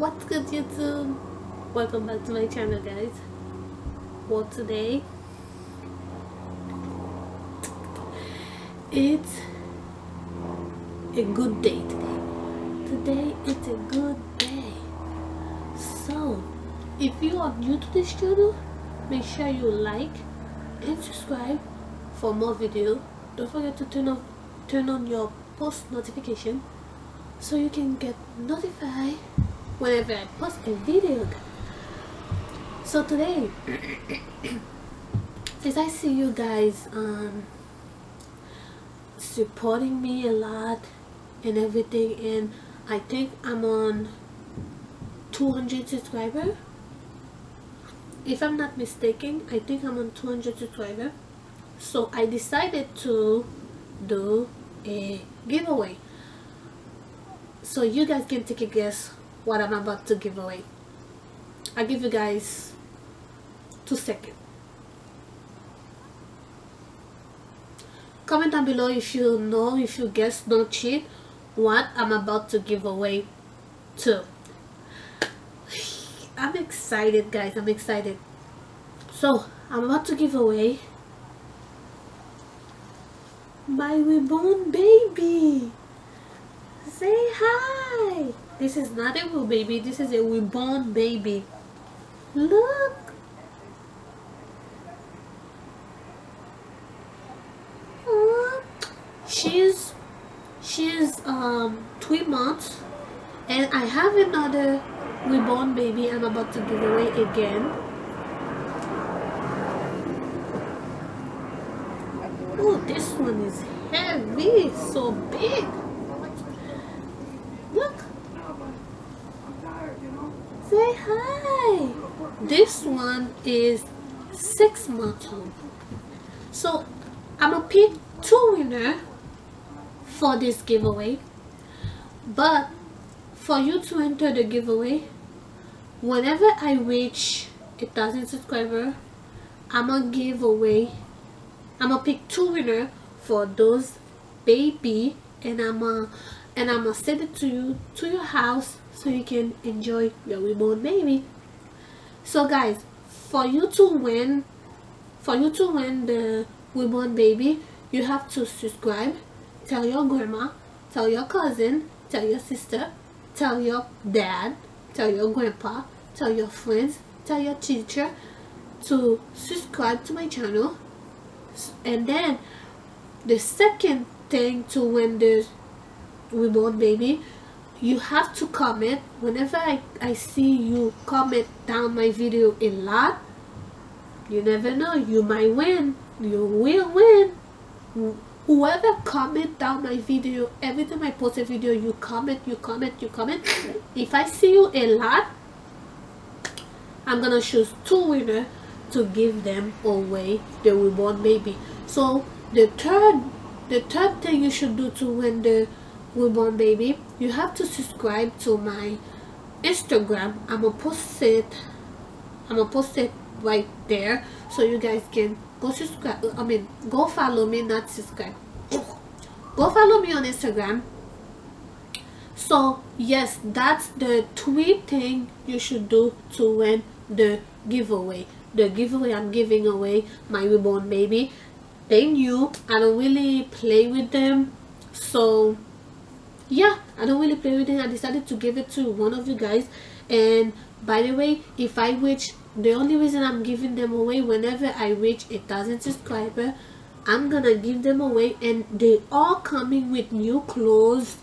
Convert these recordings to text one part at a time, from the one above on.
what's good youtube? Welcome back to my channel guys. Well today it's a good day today. Today it's a good day. So if you are new to this channel make sure you like and subscribe for more video. Don't forget to turn on turn on your post notification so you can get notified whenever I post a video. So today since I see you guys um, supporting me a lot and everything and I think I'm on 200 subscribers if I'm not mistaken I think I'm on 200 subscribers so I decided to do a giveaway. So you guys can take a guess what I'm about to give away. I'll give you guys two seconds. Comment down below if you know if you guess don't cheat what I'm about to give away to. I'm excited guys I'm excited. So I'm about to give away my reborn baby. Say hi this is not a real baby. This is a reborn baby. Look. She's she's um three months and I have another reborn baby I'm about to give away again. Oh this one is heavy so big look say hi. This one is six months old. So I'm gonna pick two winner for this giveaway. But for you to enter the giveaway whenever I reach a thousand subscribers I'm gonna give away I'm gonna pick two winner for those baby and I'm gonna and I'm gonna send it to you to your house so you can enjoy your reborn baby so guys for you to win for you to win the reborn baby you have to subscribe tell your grandma tell your cousin tell your sister tell your dad tell your grandpa tell your friends tell your teacher to subscribe to my channel. And then the second thing to win the reborn baby you have to comment. Whenever I, I see you comment down my video a lot you never know. You might win. You will win. Whoever comment down my video every time I post a video you comment you comment you comment. If I see you a lot I'm gonna choose two winners to give them away. The reborn maybe. So the third the third thing you should do to win the reborn baby. You have to subscribe to my Instagram. I'm gonna post it. I'm gonna post it right there so you guys can go subscribe I mean go follow me not subscribe. Go follow me on Instagram. So yes that's the three thing you should do to win the giveaway. The giveaway I'm giving away my reborn baby. They knew I don't really play with them so yeah I don't really play with it. I decided to give it to one of you guys. And by the way if I reach the only reason I'm giving them away whenever I reach a thousand subscribers I'm gonna give them away. And they all coming with new clothes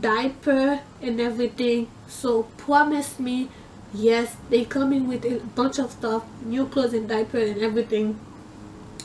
diaper and everything. So promise me yes they coming with a bunch of stuff new clothes and diaper and everything.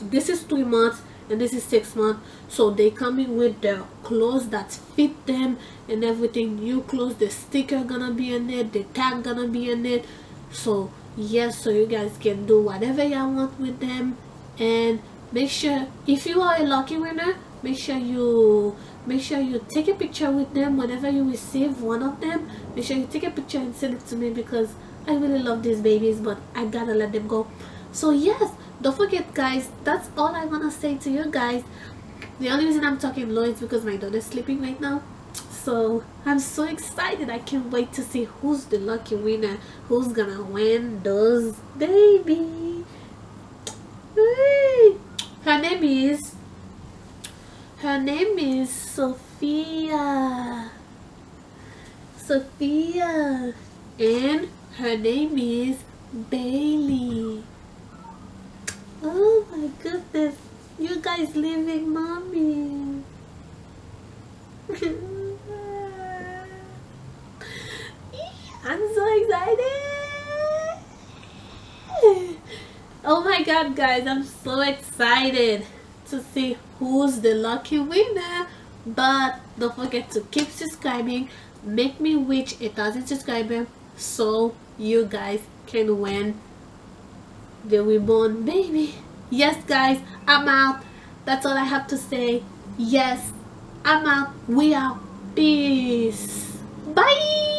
This is three months and this is six months. So they coming with the clothes that fit them and everything. New clothes the sticker gonna be in it the tag gonna be in it. So yes so you guys can do whatever y'all want with them. And make sure if you are a lucky winner make sure you make sure you take a picture with them whenever you receive one of them. Make sure you take a picture and send it to me because I really love these babies but I gotta let them go. So yes don't forget guys that's all I wanna say to you guys the only reason I'm talking low is because my daughter's sleeping right now so I'm so excited. I can't wait to see who's the lucky winner. Who's gonna win those baby. Her name is her name is Sophia. Sophia. And her name is Bailey. Oh my goodness. You guys leaving mommy. I'm so excited. Oh my god guys, I'm so excited to see who's the lucky winner. But don't forget to keep subscribing. Make me reach a thousand subscribers so you guys can win the reborn baby. Yes, guys, I'm out. That's all I have to say. Yes, I'm out. We are. Peace. Bye.